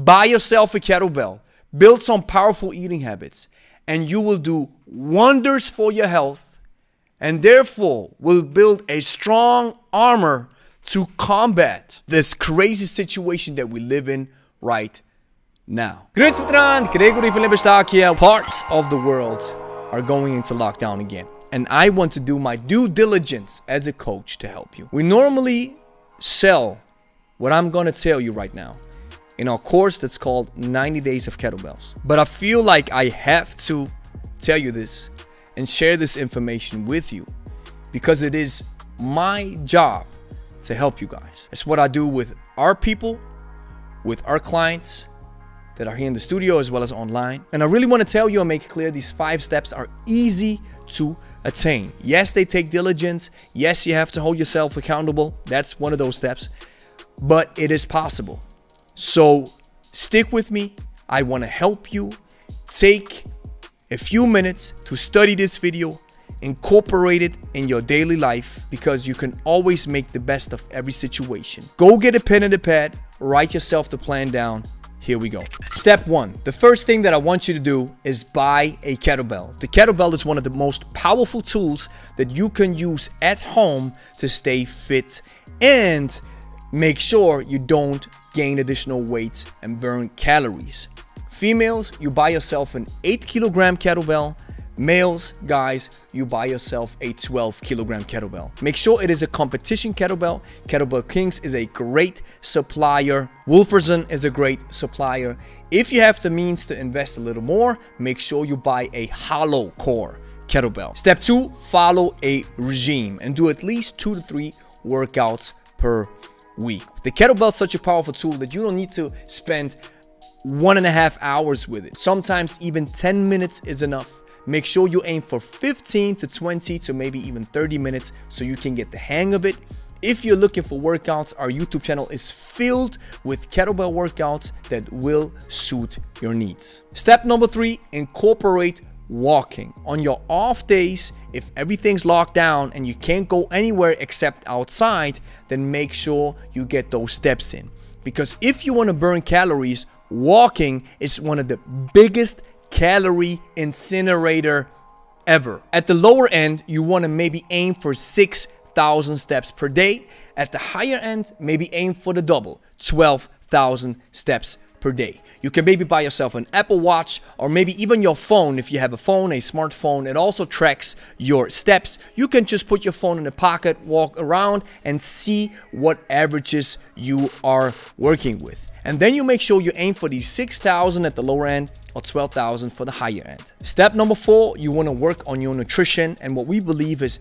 Buy yourself a kettlebell, build some powerful eating habits, and you will do wonders for your health and therefore will build a strong armor to combat this crazy situation that we live in right now. Gregory Lebe Stark here. Parts of the world are going into lockdown again. And I want to do my due diligence as a coach to help you. We normally sell what I'm going to tell you right now in our course that's called 90 Days of Kettlebells. But I feel like I have to tell you this and share this information with you because it is my job to help you guys. It's what I do with our people, with our clients that are here in the studio as well as online. And I really want to tell you and make it clear these five steps are easy to attain. Yes, they take diligence. Yes, you have to hold yourself accountable. That's one of those steps, but it is possible. So stick with me. I want to help you take a few minutes to study this video, incorporate it in your daily life because you can always make the best of every situation. Go get a pen and a pad, write yourself the plan down. Here we go. Step one, the first thing that I want you to do is buy a kettlebell. The kettlebell is one of the most powerful tools that you can use at home to stay fit and make sure you don't gain additional weight and burn calories. Females, you buy yourself an 8 kilogram kettlebell. Males, guys, you buy yourself a 12 kilogram kettlebell. Make sure it is a competition kettlebell. Kettlebell Kings is a great supplier. Wolverson is a great supplier. If you have the means to invest a little more, make sure you buy a hollow core kettlebell. Step two, follow a regime and do at least two to three workouts per week. The kettlebell is such a powerful tool that you don't need to spend one and a half hours with it. Sometimes even 10 minutes is enough. Make sure you aim for 15 to 20 to maybe even 30 minutes so you can get the hang of it. If you're looking for workouts, our YouTube channel is filled with kettlebell workouts that will suit your needs. Step number three, incorporate walking. On your off days, if everything's locked down and you can't go anywhere except outside, then make sure you get those steps in. Because if you want to burn calories, walking is one of the biggest calorie incinerator ever. At the lower end, you want to maybe aim for 6,000 steps per day. At the higher end, maybe aim for the double, 12,000 steps per day. You can maybe buy yourself an Apple Watch or maybe even your phone. If you have a phone, a smartphone, it also tracks your steps. You can just put your phone in the pocket, walk around, and see what averages you are working with. And then you make sure you aim for the 6,000 at the lower end or 12,000 for the higher end. Step number four, you want to work on your nutrition. And what we believe is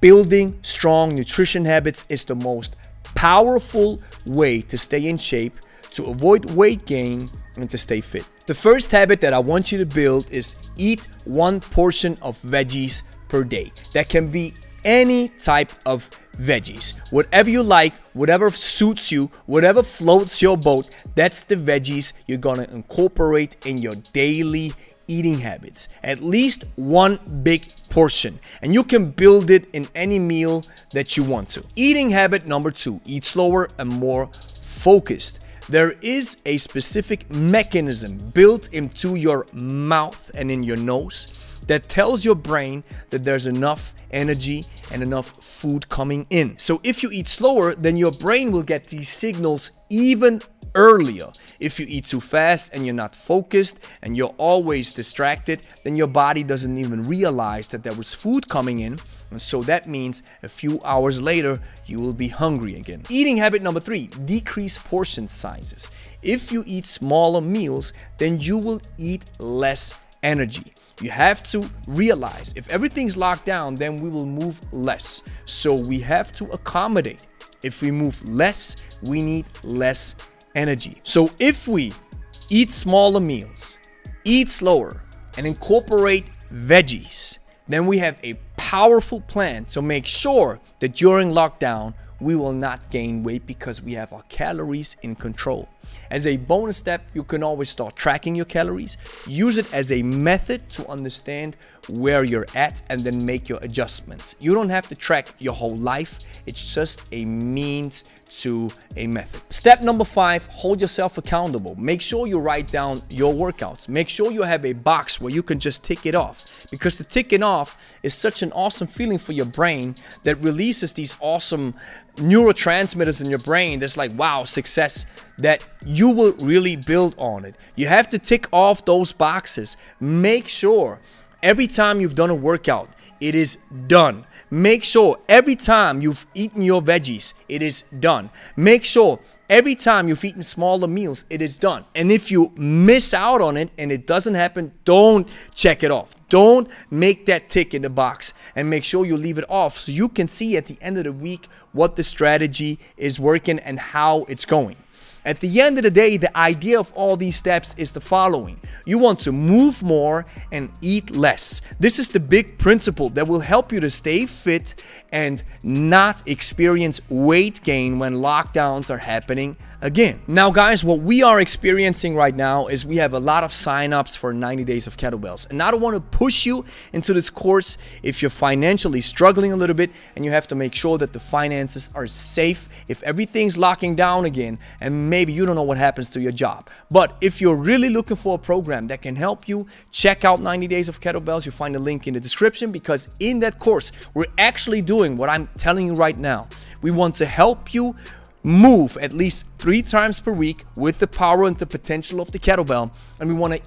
building strong nutrition habits is the most powerful way to stay in shape, to avoid weight gain, and to stay fit. The first habit that I want you to build is eat one portion of veggies per day. That can be any type of veggies. Whatever you like, whatever suits you, whatever floats your boat, that's the veggies you're gonna incorporate in your daily eating habits. At least one big portion. And you can build it in any meal that you want to. Eating habit number two, eat slower and more focused. There is a specific mechanism built into your mouth and in your nose that tells your brain that there's enough energy and enough food coming in. So if you eat slower, then your brain will get these signals even earlier. If you eat too fast and you're not focused and you're always distracted, then your body doesn't even realize that there was food coming in. And so that means a few hours later, you will be hungry again. Eating habit number three, decrease portion sizes. If you eat smaller meals, then you will eat less energy. You have to realize if everything's locked down, then we will move less. So we have to accommodate. If we move less, we need less energy. So if we eat smaller meals, eat slower, and incorporate veggies, then we have a powerful plan to make sure that during lockdown, we will not gain weight because we have our calories in control. As a bonus step, you can always start tracking your calories. Use it as a method to understand where you're at and then make your adjustments. You don't have to track your whole life, it's just a means to a method. Step number five, hold yourself accountable. Make sure you write down your workouts. Make sure you have a box where you can just tick it off because the ticking off is such an awesome feeling for your brain that releases these awesome neurotransmitters in your brain that's like, wow, success, that you will really build on it. You have to tick off those boxes. Make sure every time you've done a workout, it is done. Make sure every time you've eaten your veggies, it is done. Make sure every time you've eaten smaller meals, it is done. And if you miss out on it and it doesn't happen, don't check it off. Don't make that tick in the box and make sure you leave it off so you can see at the end of the week what the strategy is working and how it's going. At the end of the day, the idea of all these steps is the following. You want to move more and eat less. This is the big principle that will help you to stay fit and not experience weight gain when lockdowns are happening again. Now guys, what we are experiencing right now is we have a lot of signups for 90 days of kettlebells. And I don't want to push you into this course if you're financially struggling a little bit and you have to make sure that the finances are safe if everything's locking down again and maybe you don't know what happens to your job. But if you're really looking for a program that can help you, check out 90 days of kettlebells. You'll find a link in the description because in that course, we're actually doing what I'm telling you right now. We want to help you move at least three times per week with the power and the potential of the kettlebell. And we want to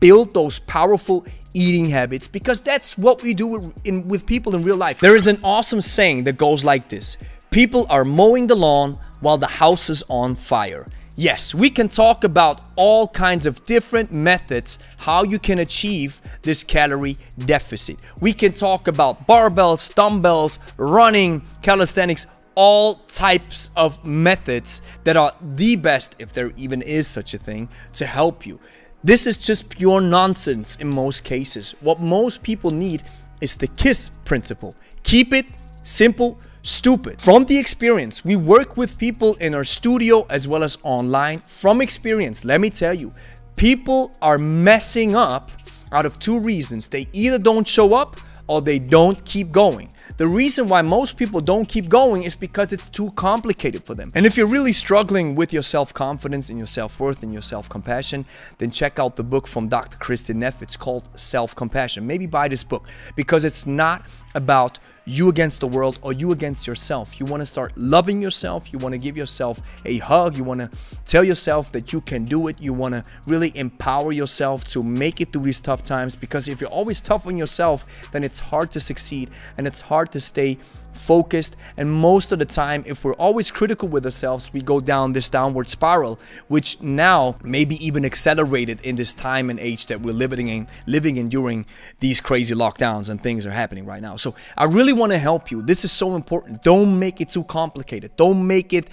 build those powerful eating habits because that's what we do with, in, with people in real life. There is an awesome saying that goes like this People are mowing the lawn while the house is on fire. Yes, we can talk about all kinds of different methods how you can achieve this calorie deficit. We can talk about barbells, dumbbells, running, calisthenics, all types of methods that are the best, if there even is such a thing, to help you. This is just pure nonsense in most cases. What most people need is the KISS principle. Keep it simple, stupid. From the experience, we work with people in our studio as well as online. From experience, let me tell you, people are messing up out of two reasons. They either don't show up or they don't keep going. The reason why most people don't keep going is because it's too complicated for them. And if you're really struggling with your self-confidence and your self-worth and your self-compassion, then check out the book from Dr. Kristin Neff. It's called Self-Compassion. Maybe buy this book because it's not about you against the world or you against yourself. You want to start loving yourself. You want to give yourself a hug. You want to tell yourself that you can do it. You want to really empower yourself to make it through these tough times because if you're always tough on yourself, then it's hard to succeed and it's hard to stay focused. And most of the time, if we're always critical with ourselves, we go down this downward spiral, which now may be even accelerated in this time and age that we're living in, living in during these crazy lockdowns and things are happening right now. So I really want to help you. This is so important. Don't make it too complicated. Don't make it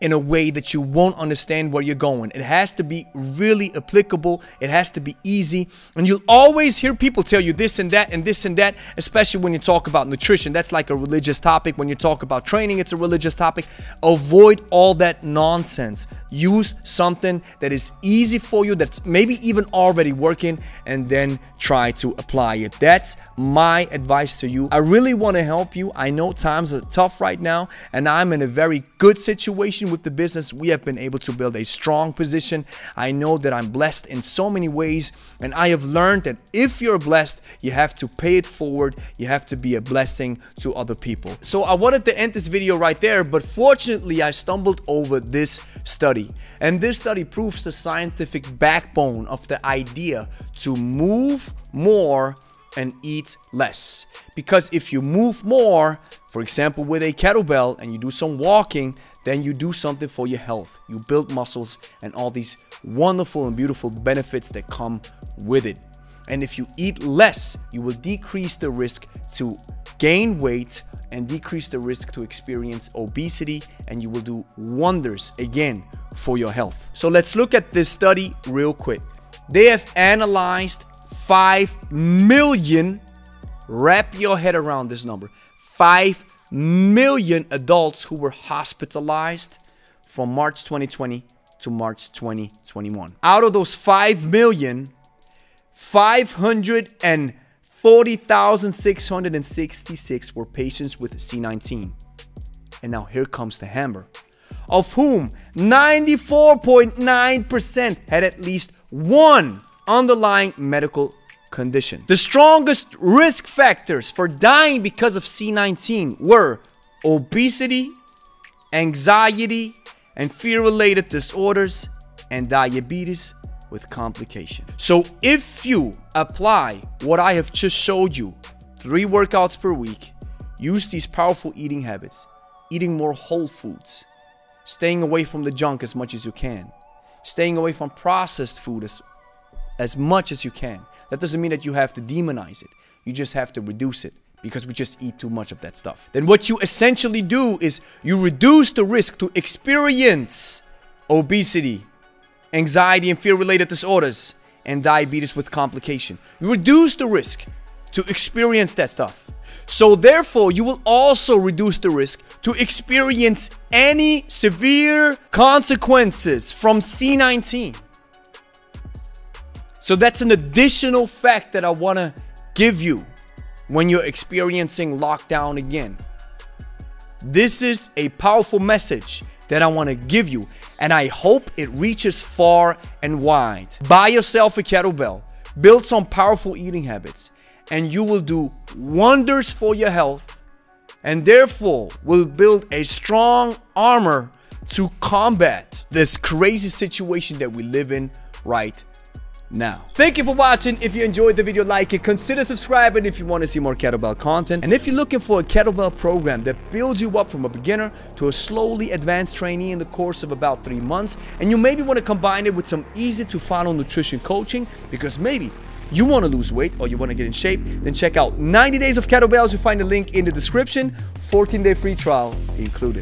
in a way that you won't understand where you're going. It has to be really applicable. It has to be easy. And you'll always hear people tell you this and that and this and that, especially when you talk about nutrition. That's like a religious topic. When you talk about training, it's a religious topic. Avoid all that nonsense. Use something that is easy for you, that's maybe even already working, and then try to apply it. That's my advice to you. I really want to help you. I know times are tough right now, and I'm in a very good situation with the business. We have been able to build a strong position. I know that I'm blessed in so many ways, and I have learned that if you're blessed, you have to pay it forward. You have to be a blessing to other people. So I wanted to end this video right there, but fortunately, I stumbled over this study. And this study proves the scientific backbone of the idea to move more and eat less. Because if you move more, for example, with a kettlebell and you do some walking, then you do something for your health. You build muscles and all these wonderful and beautiful benefits that come with it. And if you eat less, you will decrease the risk to gain weight and decrease the risk to experience obesity and you will do wonders again for your health. So let's look at this study real quick. They have analyzed 5 million, wrap your head around this number, 5 million adults who were hospitalized from March 2020 to March 2021. Out of those 5 million, 540,666 were patients with C19. And now here comes the hammer, of whom 94.9% had at least one underlying medical condition. The strongest risk factors for dying because of C19 were obesity, anxiety, and fear related disorders, and diabetes with complication. So if you apply what I have just showed you, three workouts per week, use these powerful eating habits, eating more whole foods, staying away from the junk as much as you can, staying away from processed food as, as much as you can. That doesn't mean that you have to demonize it. You just have to reduce it because we just eat too much of that stuff. Then what you essentially do is you reduce the risk to experience obesity, anxiety and fear related disorders, and diabetes with complication. You reduce the risk to experience that stuff. So therefore, you will also reduce the risk to experience any severe consequences from C19. So that's an additional fact that I want to give you when you're experiencing lockdown again. This is a powerful message that I want to give you, and I hope it reaches far and wide. Buy yourself a kettlebell, build some powerful eating habits, and you will do wonders for your health, and therefore will build a strong armor to combat this crazy situation that we live in right now. Thank you for watching. If you enjoyed the video, like it. Consider subscribing if you want to see more kettlebell content. And if you're looking for a kettlebell program that builds you up from a beginner to a slowly advanced trainee in the course of about three months, and you maybe want to combine it with some easy to follow nutrition coaching because maybe you want to lose weight or you want to get in shape, then check out 90 Days of Kettlebells. You'll find the link in the description. 14 day free trial included.